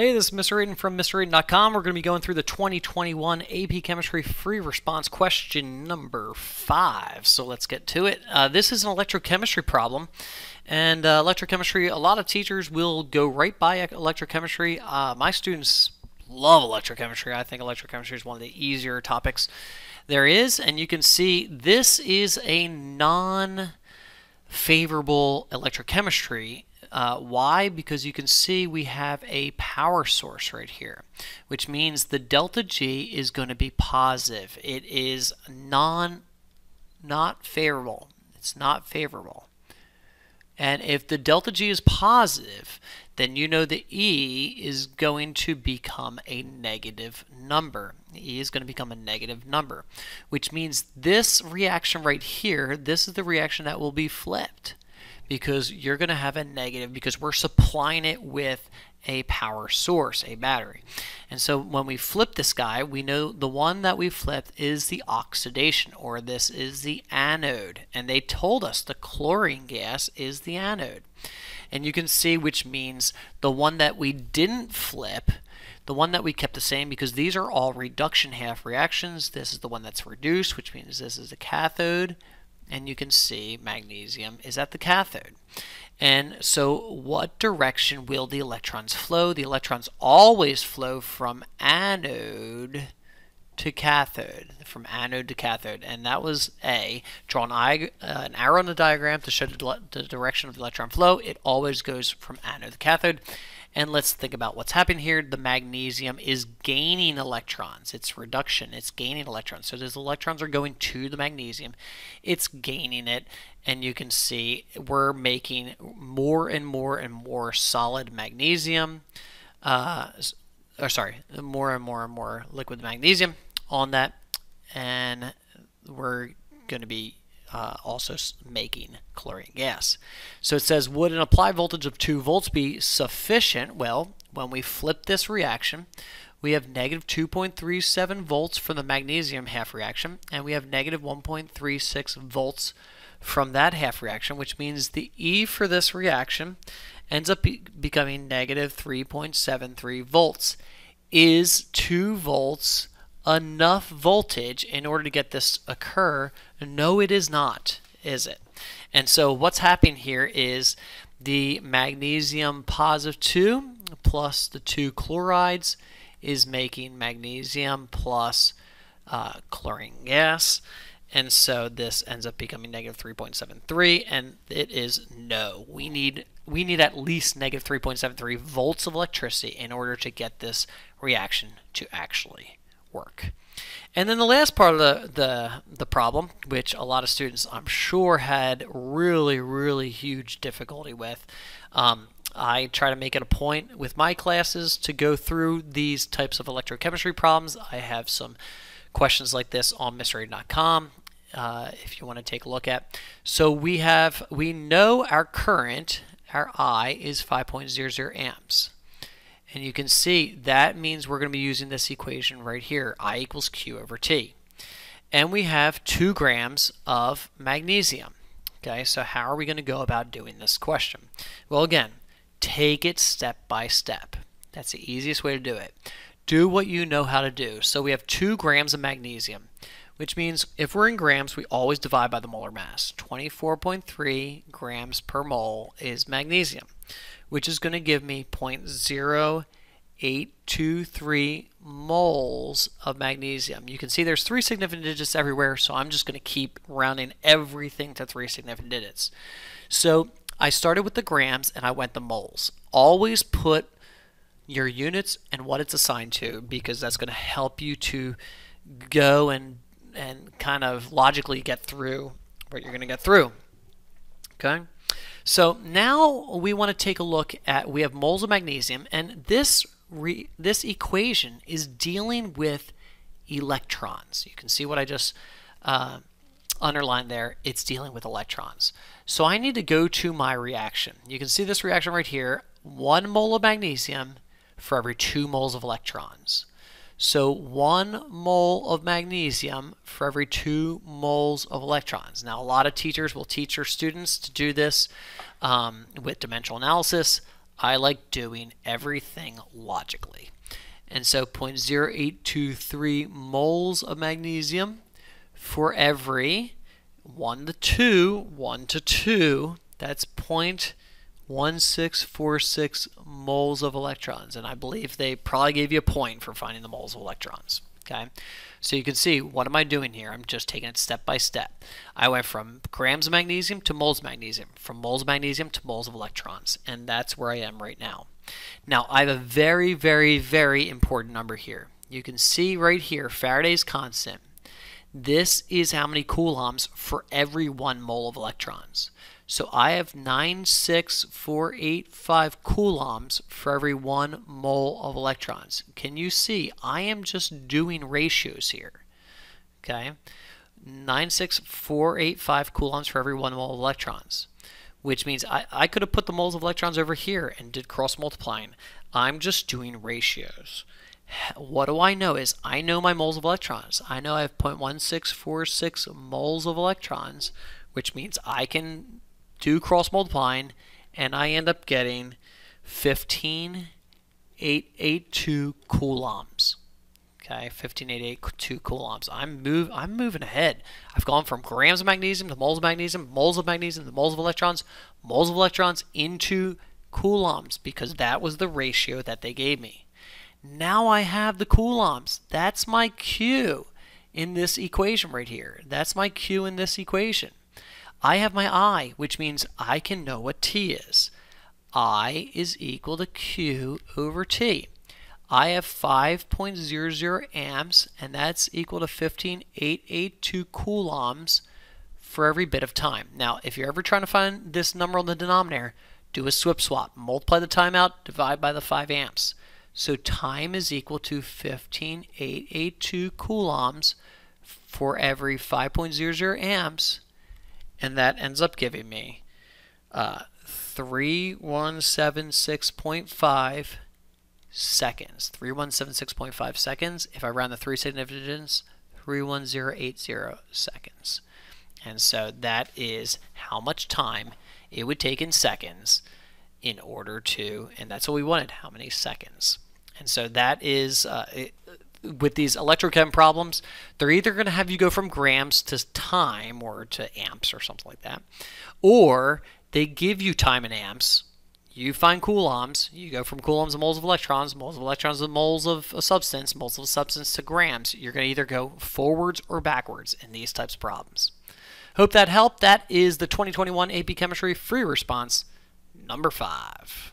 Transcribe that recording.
Hey, this is Mr. Ayton from MrAyton.com. We're going to be going through the 2021 AP Chemistry Free Response question number five. So let's get to it. Uh, this is an electrochemistry problem. And uh, electrochemistry, a lot of teachers will go right by electrochemistry. Uh, my students love electrochemistry. I think electrochemistry is one of the easier topics there is. And you can see this is a non favorable electrochemistry uh, why? Because you can see we have a power source right here, which means the delta G is going to be positive. It is non, not favorable. It's not favorable. And if the delta G is positive, then you know the E is going to become a negative number. E is going to become a negative number, which means this reaction right here, this is the reaction that will be flipped because you're going to have a negative because we're supplying it with a power source, a battery. And so when we flip this guy, we know the one that we flipped is the oxidation, or this is the anode. And they told us the chlorine gas is the anode. And you can see which means the one that we didn't flip, the one that we kept the same, because these are all reduction half reactions. This is the one that's reduced, which means this is the cathode and you can see magnesium is at the cathode. And so what direction will the electrons flow? The electrons always flow from anode to cathode, from anode to cathode, and that was A. Draw an, uh, an arrow on the diagram to show the, the direction of the electron flow. It always goes from anode to cathode. And let's think about what's happening here. The magnesium is gaining electrons. It's reduction. It's gaining electrons. So those electrons are going to the magnesium, it's gaining it. And you can see we're making more and more and more solid magnesium. Uh, or sorry, more and more and more liquid magnesium on that. And we're going to be uh, also making chlorine gas. So it says, would an applied voltage of 2 volts be sufficient? Well, when we flip this reaction, we have negative 2.37 volts from the magnesium half reaction, and we have negative 1.36 volts from that half reaction, which means the E for this reaction ends up be becoming negative 3.73 volts. Is 2 volts enough voltage in order to get this occur? No, it is not, is it? And so what's happening here is the magnesium positive 2 plus the two chlorides is making magnesium plus uh, chlorine gas. And so this ends up becoming negative 3.73, and it is no. We need we need at least negative 3.73 volts of electricity in order to get this reaction to actually work. And then the last part of the, the, the problem, which a lot of students I'm sure had really, really huge difficulty with, um, I try to make it a point with my classes to go through these types of electrochemistry problems. I have some questions like this on MrAyton.com uh, if you want to take a look at. So we have, we know our current, our I is 5.00 amps. And you can see that means we're going to be using this equation right here, I equals Q over T. And we have 2 grams of magnesium. Okay, so how are we going to go about doing this question? Well, again, take it step by step. That's the easiest way to do it. Do what you know how to do. So we have 2 grams of magnesium, which means if we're in grams, we always divide by the molar mass. 24.3 grams per mole is magnesium which is going to give me 0.0823 moles of magnesium. You can see there's three significant digits everywhere, so I'm just going to keep rounding everything to three significant digits. So I started with the grams and I went the moles. Always put your units and what it's assigned to because that's going to help you to go and and kind of logically get through what you're going to get through. Okay? So now we want to take a look at, we have moles of magnesium, and this, re, this equation is dealing with electrons. You can see what I just uh, underlined there. It's dealing with electrons. So I need to go to my reaction. You can see this reaction right here. One mole of magnesium for every two moles of electrons. So one mole of magnesium for every two moles of electrons. Now, a lot of teachers will teach their students to do this um, with dimensional analysis. I like doing everything logically. And so 0.0823 moles of magnesium for every 1 to 2, 1 to 2, that's 0.1646 moles of electrons. And I believe they probably gave you a point for finding the moles of electrons. Okay, so you can see what am I doing here? I'm just taking it step by step. I went from grams of magnesium to moles of magnesium, from moles of magnesium to moles of electrons, and that's where I am right now. Now I have a very, very, very important number here. You can see right here Faraday's constant. This is how many coulombs for every one mole of electrons. So I have 96485 coulombs for every one mole of electrons. Can you see? I am just doing ratios here. Okay, 96485 coulombs for every one mole of electrons, which means I, I could have put the moles of electrons over here and did cross multiplying. I'm just doing ratios. What do I know is I know my moles of electrons. I know I have 0.1646 moles of electrons, which means I can do cross multiplying, and I end up getting 15,882 coulombs. Okay, 15,882 coulombs. I'm move I'm moving ahead. I've gone from grams of magnesium to moles of magnesium, moles of magnesium to moles of electrons, moles of electrons into coulombs because that was the ratio that they gave me. Now I have the coulombs. That's my Q in this equation right here. That's my Q in this equation. I have my I, which means I can know what T is. I is equal to Q over T. I have 5.00 amps, and that's equal to 15,882 coulombs for every bit of time. Now, if you're ever trying to find this number on the denominator, do a swip swap. Multiply the time out, divide by the 5 amps. So time is equal to 15,882 coulombs for every 5.00 amps and that ends up giving me uh, 3176.5 seconds. 3176.5 seconds. If I round the three digits, 31080 seconds. And so that is how much time it would take in seconds in order to, and that's what we wanted, how many seconds. And so that is, uh, it, with these electrochem problems, they're either going to have you go from grams to time or to amps or something like that, or they give you time in amps. You find coulombs. You go from coulombs to moles of electrons, moles of electrons to moles of a substance, moles of a substance to grams. You're going to either go forwards or backwards in these types of problems. Hope that helped. That is the 2021 AP Chemistry free response number five.